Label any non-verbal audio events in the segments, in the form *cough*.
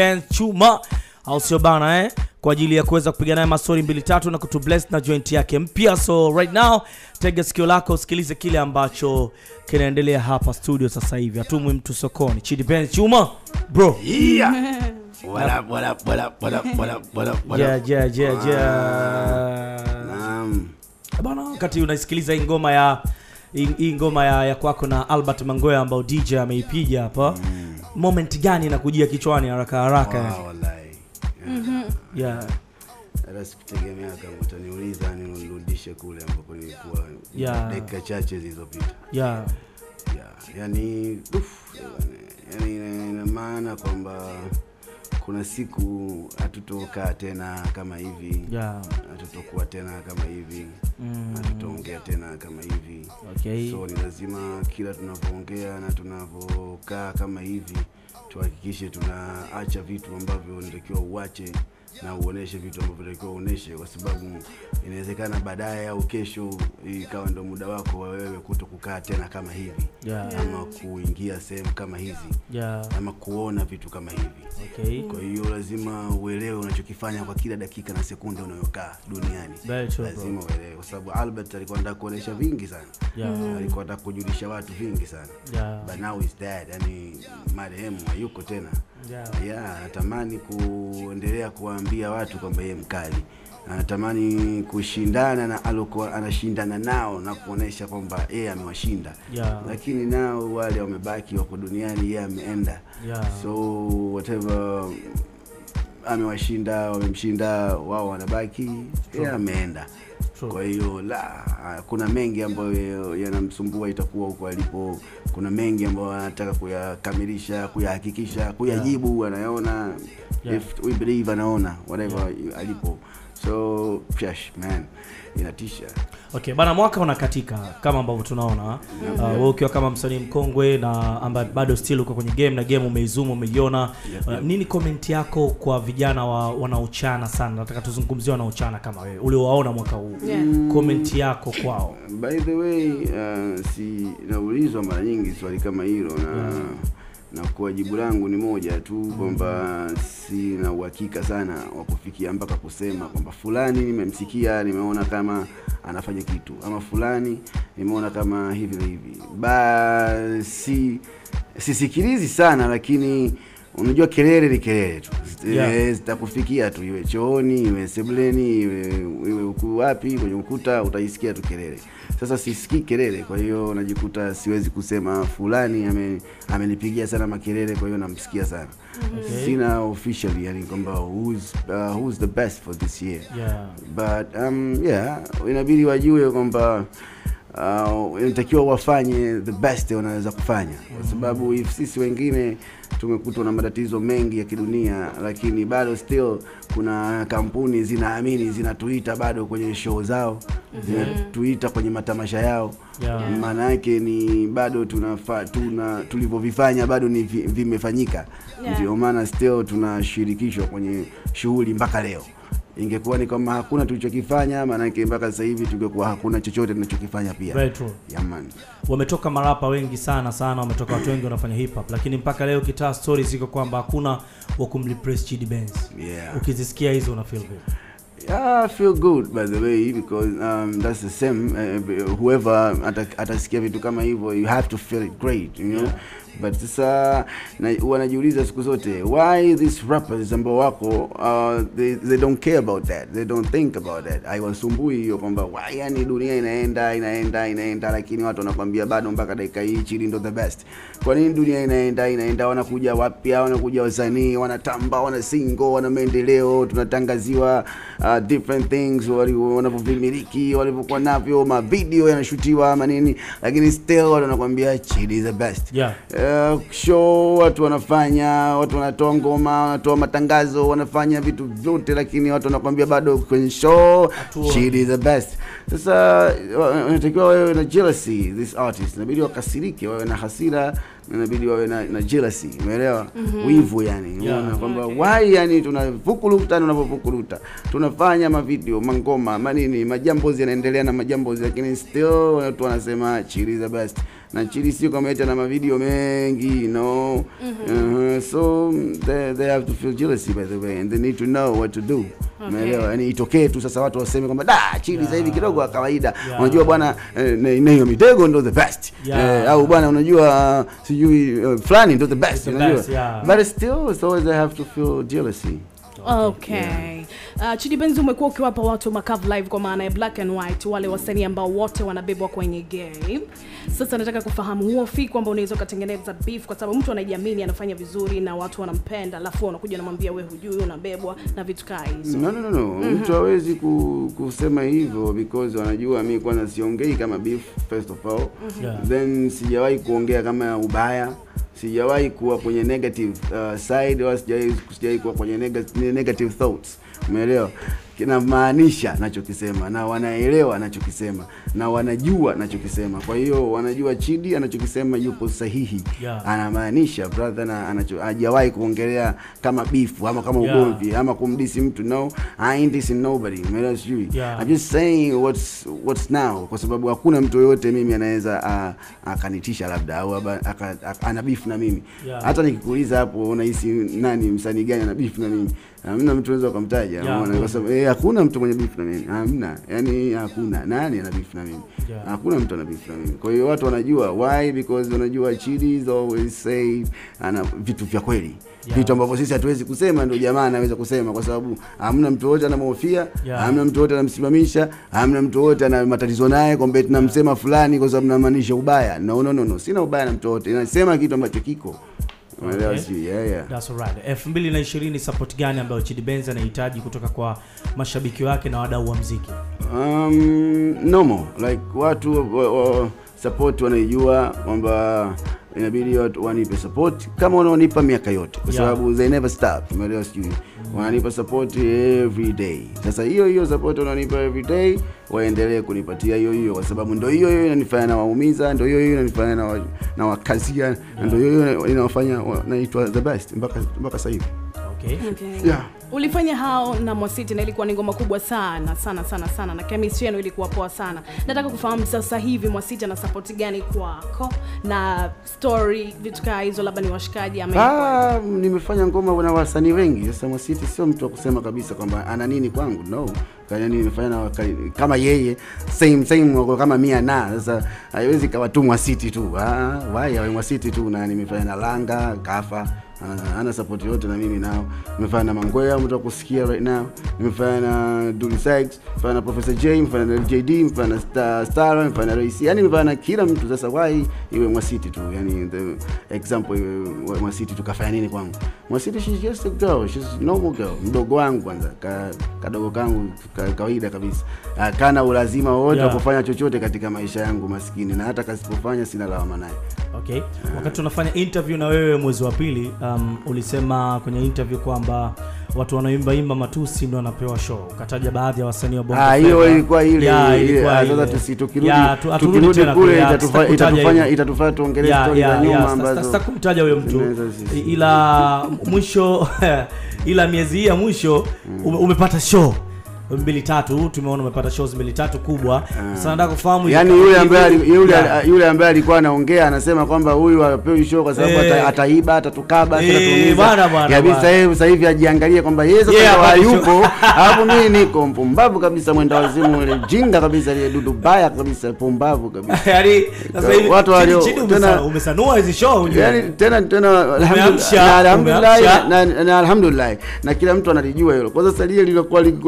Ben Chuma au sio bana eh? kwa ajili ya kuweza kupiga naye masori mbili tatu na kutubless na joint yake mpya. So right now, tega sikio lako usikilize kile ambacho kinaendelea hapa studio sasa hivi. Hatumwi mtu sokoni. Chidi Ben Chuma bro. Yeah. *laughs* What up, what up, what up, what up, what up, what up, what Yeah, up? yeah, yeah, yeah. Naam. Bana, wakati unaisikiliza hii ngoma ya hii ngoma ya, ya kwako na Albert Mangoya ambao DJ ameipiga hapa moment gani inakujia kichwani haraka haraka? Wow, wallahi. Yeah. Hata sikutegemea kama utaniuliza nirudishe kule ambapo nilikuwa Yeah. dakika chache zilizopita. Yeah. Yeah. Yani, uf, yani yani ina maana kwamba kuna siku hatutokaa tena kama hivi hatutokuwa Yeah. tena kama hivi hatutaongea Mm. hatutoongea tena kama hivi Okay. so ni lazima kila tunavyoongea na tunavyokaa kama hivi tuhakikishe tunaacha vitu ambavyo unatakiwa uache na uoneshe vitu ambavyo takiwa uoneshe kwa sababu inawezekana baadaye au kesho ikawa ndo muda wako wa wewe kuto kukaa tena kama hivi Yeah. ama kuingia sehemu kama hizi Yeah. ama kuona vitu kama hivi Okay. kwa hiyo lazima uelewe unachokifanya kwa kila dakika na sekunde unayokaa duniani lazima uelewe kwa sababu albert alikuwa anataka kuonesha vingi sana Yeah. alikuwa anataka kujulisha watu vingi sana Yeah. but now is dead yani marehemu hayuko tena Yeah. yeah anatamani kuendelea kuwaambia watu kwamba yeye mkali. Anatamani kushindana na alokuwa anashindana nao na kuonesha kwamba yeye amewashinda. Yeah. lakini nao wale wamebaki wako duniani yeye ameenda. Yeah. so whatever amewashinda wamemshinda wao wanabaki yeye ameenda. Kwa hiyo la kuna mengi ambayo yanamsumbua itakuwa huko alipo. Kuna mengi ambayo anataka kuyakamilisha kuyahakikisha kuyajibu anayaona Yeah. if we believe anaona whatever alipo so man inatisha Okay, bana mwaka unakatika kama ambavyo tunaona. Uh, we ukiwa kama msanii mkongwe na ambaye bado still uko kwenye game na game umeizuma umeiona. Yep, Uh, nini komenti yako kwa vijana wa wanaochana sana? Nataka tuzungumzie wanaochana kama wewe. Uliowaona mwaka huu. Yeah. komenti yako kwao. by the way uh, si naulizwa mara nyingi swali kama hilo na na kwa jibu langu ni moja tu kwamba sina uhakika sana wa kufikia mpaka kusema kwamba fulani nimemsikia nimeona kama anafanya kitu ama fulani nimeona kama hivi na hivi. Basi sisikilizi sana lakini unajua kelele ni kelele tu. Yeah. Eh, zitakufikia tu. Iwe chooni iwe sebleni, iwe, iwe uku wapi kwenye ukuta utaisikia tu kelele sasa sisikii kelele kwa hiyo najikuta siwezi kusema fulani ame- amenipigia sana makelele kwa hiyo namsikia sana Okay. sina officially yani kwamba who's, uh, who's the best for this year Yeah. but um, yeah inabidi wajue kwamba uh, inatakiwa wafanye the best wanaweza kufanya. Kwa sababu if sisi wengine tumekutwa na matatizo mengi ya kidunia lakini bado still kuna kampuni zinaamini zinatuita bado kwenye show zao zinatuita kwenye matamasha yao. Yeah. maana yake ni bado tunafa, tuna tulivyovifanya bado ni vimefanyika vimefanyika. Yeah. ndio maana still tunashirikishwa kwenye shughuli mpaka leo ingekuwa ni kama hakuna tulichokifanya maanake mpaka sasa hivi tungekuwa hakuna chochote tunachokifanya pia Very true. Yaman. Wametoka marapa wengi sana sana, wametoka watu wengi wanafanya hip hop, lakini mpaka leo kitaa stories ziko kwamba hakuna wa kumrepress Chidi Benz. Yeah. Ukizisikia hizo una feel good. Yeah, I feel good by the way because um, that's the same uh, whoever atasikia vitu kama hivyo you have to feel it great you know but sasa na- huwa siku zote why these rappers ambao wako uh, they, they don't care about that. They don't think about that. Haiwasumbui hiyo kwamba why yani dunia inaenda inaenda inaenda lakini watu wanakwambia bado mpaka dakika hii chili ndo the best. Kwa nini dunia inaenda inaenda? Wanakuja wapya wanakuja wasanii wanatamba wana singo wana maendeleo. Tunatangaziwa uh, different things wanavyovimiliki walivyokuwa navyo mavideo yanashutiwa ama nini. Lakini still watu wanakwambia chili the best. Yeah. uh, show watu wanafanya watu wanatoa ngoma wanatoa matangazo wanafanya vitu vyote lakini watu wanakwambia bado kwenye show she is the best. Sasa unatakiwa uh, wawe na jealousy this artist. Inabidi wakasirike wawe na hasira inabidi wawe na, na jealousy. Umeelewa? Wivu yani. Yeah. unaona kwamba why yani tunavukuruta tunavyovukuruta tunafanya mavideo mangoma manini majambozi yanaendelea na majambozi lakini still watu wanasema chili the best na chili sio kama eti ana mavideo mengi you know uh-huh. Uh, so mm, they, they have to feel jealousy by the way and they need to know what to do umeelewa yani itokee tu sasa watu waseme kwamba da chili yeah. hivi kidogo wa kawaida Yeah. unajua bwana eh, Neyo Mitego ndo the best Yeah. eh, au bwana unajua uh, sijui uh, fulani ndo the best The unajua best, yeah. but still so they have to feel jealousy Okay. Uh, Chidi Benz umekuwa ukiwapa watu makavu live kwa maana ya black and white, wale wasanii ambao wote wanabebwa kwenye game. Sasa nataka kufahamu huo fi kwamba unaweza ukatengeneza beef kwa sababu mtu anajiamini anafanya vizuri na watu wanampenda, alafu unakuja unamwambia we hujui unabebwa na vitu kaa hizo. No, no, no, no. Mtu hawezi ku, kusema hivyo because wanajua mi kwanza siongei kama beef first of all. Yeah. Then sijawahi kuongea kama ubaya. Sijawahi kuwa kwenye negative uh, side sijawahi sijawahi kuwa kwenye negative, negative thoughts. Umeelewa? Kinamaanisha nachokisema na wanaelewa nachokisema na wanajua nachokisema. Kwa hiyo wanajua Chidi anachokisema yupo sahihi. Yeah. Anamaanisha brother na anacho hajawahi kuongelea kama bifu ama kama ugomvi Yeah. ama kumdisi mtu no I ain't dissing nobody umeelewa sijui Yeah. I'm just saying what's what's now kwa sababu hakuna mtu yoyote mimi anaweza akanitisha labda au ana bifu na mimi Yeah. hata nikikuuliza hapo unahisi nani msanii gani ana bifu na mimi hamna mtu unaweza ukamtaja unaona, kwa sababu eh, hakuna mtu mwenye beef na mimi. Hamna. Yani hakuna. Nani ana beef na mimi? Hakuna mtu ana beef na mimi. Kwa hiyo watu wanajua why? Because wanajua Chidi is always say ana vitu vya kweli. Yeah. vitu ambavyo sisi hatuwezi kusema ndio jamaa anaweza kusema kwa sababu hamna mtu wote anamhofia hamna mtu wote anamsimamisha hamna mtu wote ana matatizo naye kwamba tunamsema fulani kwa sababu namaanisha ubaya. No no no no. Sina ubaya na mtu wote. Nasema kitu ambacho kiko unaelewa Okay. sijui yeah, yeah. That's alright. 2020 support gani ambayo Chidi Benz anahitaji kutoka kwa mashabiki wake na wadau wa mziki? Um, normal like watu wa, wa, support wanaijua kwamba inabidi watu wanipe support kama wanaonipa miaka yote kwa sababu Yeah. they never stop umeelewa sijui wananipa support every day sasa hiyo hiyo support wanaonipa every day waendelee kunipatia hiyo hiyo kwa sababu ndio hiyo hiyo inanifanya nawaumiza ndio hiyo hiyo inanifanya na na wakazia yeah. ndio hiyo hiyo inawafanya naitwa the best mpaka mpaka sasa hivi Okay. Okay. yeah. Ulifanya hao na Mwasiti na ilikuwa ni ngoma kubwa sana sana sana sana na chemistry yenu ilikuwa poa sana. Nataka kufahamu sasa hivi Mwasiti ana support gani kwako na story vitu kaa hizo, labda ni washikaji ama Ah, nimefanya ngoma na wasanii wengi. Sasa Mwasiti sio mtu wa kusema kabisa kwamba ana nini kwangu, no. Kaya nimefanya na kama yeye same same wako kama mia na sasa haiwezi kawa tu Mwasiti tu. Ah, why awe Mwasiti tu na nimefanya na Langa, Kafa ana, support yote na mimi nao. Nimefanya na Mangwea mtu akusikia kusikia right now. Nimefanya na Dully Sykes, nimefanya na Professor J, nimefanya na LJD, nimefanya na Star Star, nimefanya na Rais. Yani nimefanya na kila mtu sasa why iwe Mwasiti tu. Yani the example iwe wa- Mwasiti tu kafanya nini kwangu? Mwasiti she's just a girl, she's normal girl. Mdogo wangu kwanza, ka, kadogo kangu ka, kawaida kabisa. Ah, Kana ulazima wote Yeah. kufanya chochote katika maisha yangu maskini na hata kasipofanya sina lawama naye. Okay. Wakati unafanya interview na wewe mwezi wa pili, um, ulisema kwenye interview kwamba watu wanaoimbaimba matusi ndio wanapewa show. Ukataja baadhi ya wasanii wa Bongo Ah, hiyo ilikuwa ile Ah, Sasa tusi tukirudi tukirudi kule itatufanya itatufanya tuongelee story za nyuma ambazo Sasa kumtaja huyo mtu. ila *laughs* mwisho *laughs* ila miezi hii ya mwisho ume, umepata show mbili tatu tumeona umepata shows mbili tatu kubwa. Sasa nataka kufahamu yani yule ambaye yule yule ambaye alikuwa anaongea anasema kwamba huyu hapewi show kwa sababu hey, ata- ataiba, atatukaba, atatumiza atatuumiza. Yeye sasa hivi ajiangalie kwamba yeye sasa Yeah, hayupo, alafu mimi niko mpumbavu kabisa, mwenda wazimu ile jinga kabisa ile dudu baya kabisa, pumbavu kabisa. *laughs* Yani sasa hivi Watu walio- tena- umesanua hizo show yani tena tena alhamdulillah na alhamdulillah na, kila mtu analijua hilo. Kwa sasa lile lilokuwa li-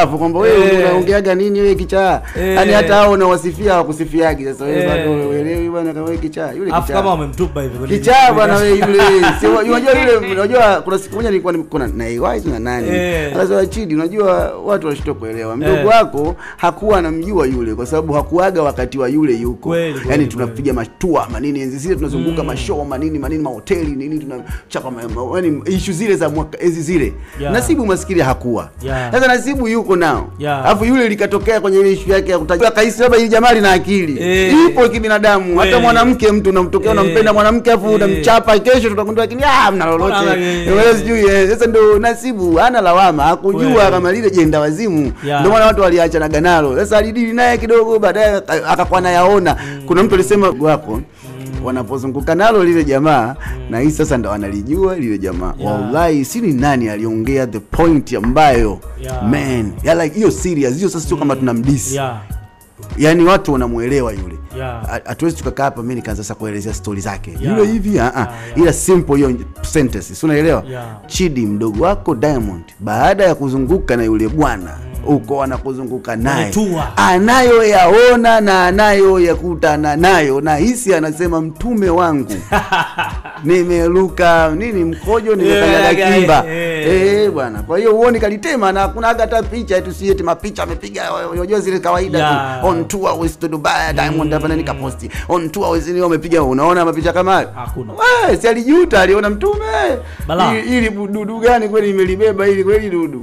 lipumbavu kwamba Eh. wewe unaongeaga nini wewe kichaa? Eh. Yaani hata hao unawasifia hawakusifiagi. Sasa wewe Eh. bado uelewi bwana kama wewe kichaa. Yule kichaa. kama wamemtupa hivi kweli. Kichaa bwana wewe yule. *laughs* Si unajua yule unajua kuna siku moja nilikuwa kuna na AY na nani. Eh. Sasa Chidi unajua watu wanashindwa kuelewa. Mdogo Eh. wako hakuwa anamjua yule kwa sababu hakuaga wakati wa yule yuko. Yaani tunapiga matua manini enzi zile tunazunguka Mm. mashow manini manini mahoteli nini tunachapa yaani issue zile za mwaka enzi zile. Nasibu maskini hakuwa. Sasa Nasibu yuko nao. Yeah. Alafu yule likatokea kwenye ile issue yake ya kutaja kaisi labda ile jamaa lina akili. hey. Ipo kibinadamu. Hata hey. mwanamke mtu unamtokea Eh. unampenda mwanamke afu Eh. unamchapa kesho tutakundua lakini ah mna lolote. Eh. Wewe sijui eh. Sasa ndo Nasibu hana lawama. Hakujua kama lile jenda wazimu. Yeah. Ndio maana watu waliachana ganalo. Sasa alidili naye kidogo baadaye aka- akakuwa nayaona. Kuna mtu alisema wako wanapozunguka nalo lile jamaa na hii sasa ndo analijua lile jamaa Yeah. wallahi si ni nani aliongea the point ambayo Yeah. man ya like hiyo serious hiyo sasa sio kama tunamdisi yeah yani watu wanamwelewa yule Yeah. Ha- hatuwezi tukakaa hapa mimi nikaanza sasa kuelezea stori zake Yeah. yule hivi ah, ah. Yeah, yeah. ila simple hiyo sentence si unaelewa Yeah. chidi mdogo wako diamond baada ya kuzunguka na yule bwana uko anakuzunguka naye. Anayoyaona na anayoyakutana nayo na hisi anasema mtume wangu. *laughs* Nimeluka nini mkojo nimekanyaga kimba. eh bwana. Kwa hiyo uoni kalitema na kuna hata picha eti si eti mapicha amepiga unajua zile kawaida Yeah. tu on tour with to Dubai Diamond hapa nani kaposti on tour with ni wamepiga unaona mapicha kama hayo? Hakuna. wewe si alijuta aliona mtume. Ili, ili dudu gani kweli imelibeba ili kweli dudu